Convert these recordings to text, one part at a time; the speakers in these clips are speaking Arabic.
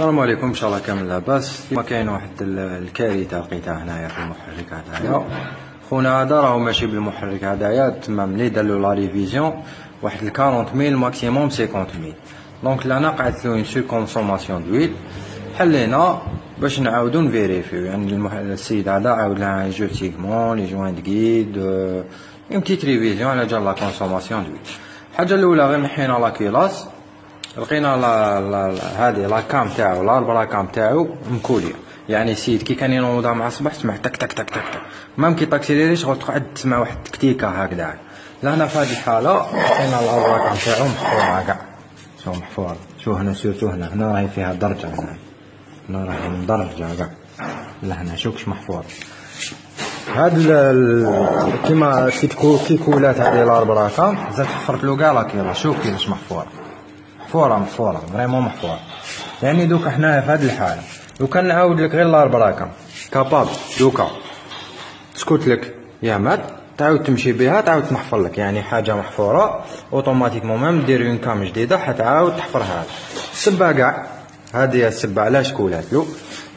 السلام عليكم. إن شاء الله كامل لاباس. ما كاين واحد ال- الكارثة لقيتها هنايا في المحرك هذايا خونا هذا راهو ماشي بالمحرك هذايا تما ملي دارلو la révision. واحد ال 40 mille maximum 50 mille donc لهنا قعدت له une surconsommation d'huile حلينا باش نعاودو ن vérifier و. يعني المح... السيد هذا عاود لها jeu segments les joints guides une petite révision على جال la consommation d'huile الحاجة الأولى غير نحينا la culasse لقينا la la هذه la came تاعو الاربع la came تاعو مكولية. يعني السيد كي كان ينوضها مع الصباح تسمع تك تك تك تك تك. même كي ت accélérer شغل تقعد تسمع واحد التكتيكه هكذا. لهنا في هذه الحالة لقينا الاربع cames تاعو محفوره كاع. شو محفوره شو هنا surtout هنا؟ هنا راهي فيها درجة هنا. هنا راهي مدرجه كاع لهنا شوف كش محفور هاد كيما كي تكو كي كولات هذه الاربع زاد حفرت له كاع la culasse شوف كيفاش محفوره محفورة محفورة. vraiment محفورة. يعني دوكا حنايا في هذه الحالة. لو كان نعاود لك غير الاربع راكم. capable دوكا تسكت لك. يا مات. تعاود تمشي بها تعاود تنحفر لك. يعني حاجة محفورة automatiquement même دير une came جديدة حتعاود تحفرها السبه كاع هذه السبه علاش كولات له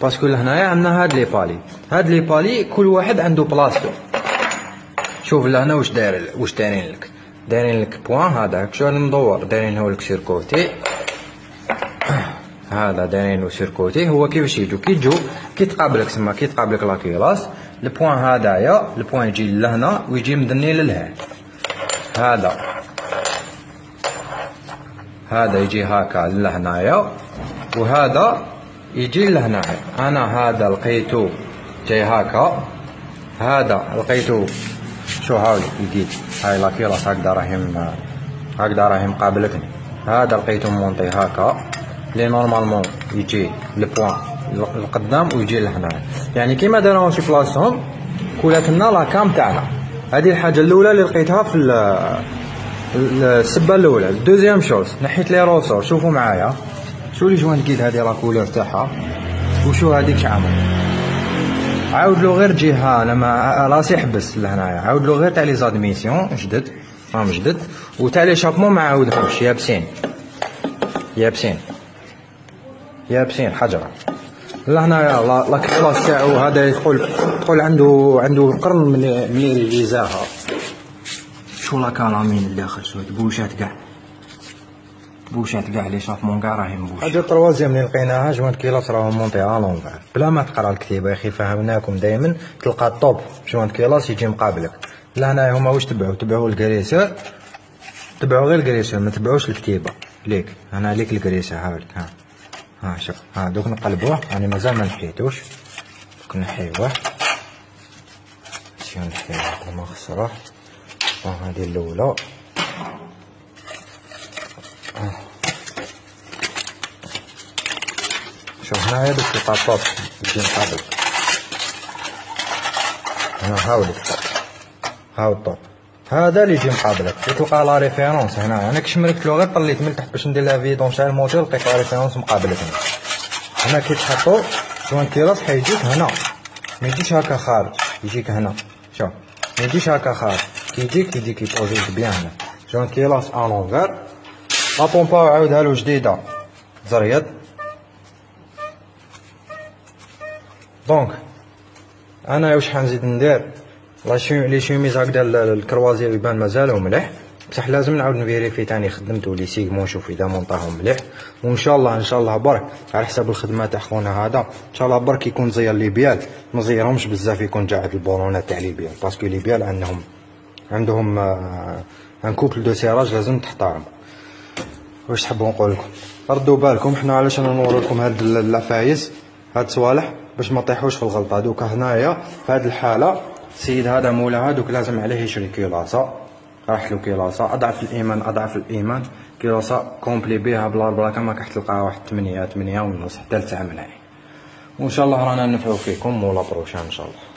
parce que لهنايا عندنا هاد les paliers. هاد les paliers كل واحد عنده بلاصتو. شوف لهنا واش داير واش دايرين لك. دايرين لك point هذاك شو المدور دايرين هو لك sur côté هذا دايرين له sur côté هو كيفاش يجو كي تجو كي تقابلك سما كي تقابلك la culasse ال point هذايا ال point يجي لهنا ويجي مدني للهنا هذا هذا يجي هكا لهنايا وهذا يجي لهنايا أنا هذا لقيته جاي هكا هذا لقيته شو هاولي لقيت هاي la culasse هكذا راهي م- هكذا راهي مقابلتني هذا لقيته monté هكا لي normalement يجي ال point القدام ويجي لهنا يعني كيما داروهم في بلاصتهم كولات لنا la came تاعنا هذه الحاجة الاولى اللي لقيتها في ال- ال- السبه الاولى ال deuxième chose نحيت les ressorts شوفوا معايا شو les joints لقيت هذه la couleur تاعها وشو هذيك شعامل عاود له غير جهة أنا ما راسي حبس لهنايا. عاود له غير تاع les admissions جدد. راهم جدد. وتاع l'échappement ما عاودهمش. يابسين يابسين يابسين حجرة. لهنايا la la culasse تاعو هذا يقول تقول عنده عنده قرن من من ريفيزاها شو لا كالامين اللي داخل شو بوشات كاع بوشات كاع لي شافمون كاع راهي مبوش حاجة تروازيام اللي لقيناها جوان كيلاس راهم مونطي على لونفير بلا ما تقرا الكتيبه يا أخي فهمناكم دائما تلقى الطوب جوان كيلاس يجي مقابلك لهنا هما واش تبعوا تبعوا الكريسر تبعوا غير الكريسر ما تبعوش الكتيبه ليك أنا ليك الكريسر هاولك ها ها شوف ها دوك نقلبوه يعني مازال ما نحيتوش دوك نحيوه شو نحيوه ما خسره هذه الاولى شوف هنايا دوك القطاط يجي مقابل هنا هاو الطوب هاو الطوب هذا اللي يجي مقابلك تلقى لا ريفيرونس هنا أنا كي شمركت له غير طليت من تحت باش ندير لها فيدون تاع الموتور لقيت لا ريفيرونس مقابلتني هنا كي تحطو جوان كيراس حيجيك هنا ما يجيش هكا خارج يجيك هنا شوف ما يجيش هكا خارج كي يجيك يجيك يبوزيك بيان هنا جوان ان لونفير لا بومبا عاودها له جديده زريض دونك أنا واش حنزيد ندير؟ لي شوميز هكذا ال- الكروازير يبان مازالو مليح. بصح لازم نعاود نفيريفي تاني خدمتو لي سيغمون نشوف إذا مونطاهم مليح. وإن شاء الله إن شاء الله برك على حساب الخدمة تاع خونا هذا. إن شاء الله برك يكون زير les bielles. ما زيرهمش بزاف يكون جاعد البورونات تاع les bielles parce que les bielles عندهم عندهم un couple de serrage لازم تحترم واش تحبوا نقول لكم؟ ردوا بالكم حنا علاش أنا نوري لكم هاد العفايس؟ هاد صوالح باش ما طيحوش في الغلطة. دوكا هنايا في هاد الحالة السيد هذا مولا هذوك لازم عليه يشري culasse راح له كيلاصه أضعف الإيمان أضعف الإيمان. كيلاصه كومبلي بها بلا بلاكه ما راح تلقاها واحد 8 8 ونص حتى ل 9 ملايين. وإن شاء الله رانا ننفعوا فيكم مولا بروشان إن شاء الله.